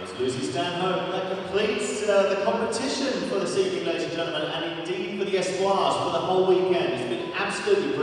That Lucy Stanhope. That completes uh, the competition for this evening, ladies and gentlemen, and indeed for the Espoirs for the whole weekend. It's been absolutely brilliant.